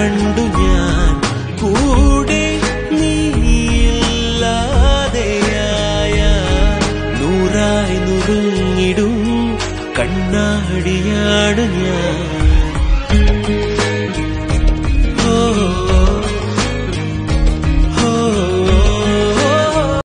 കണ്ടു ഞാൻ. കൂടെ നീയില്ലാതെയായ നൂറായി നുറുങ്ങിടും കണ്ണാടിയാണ് ഞാൻ.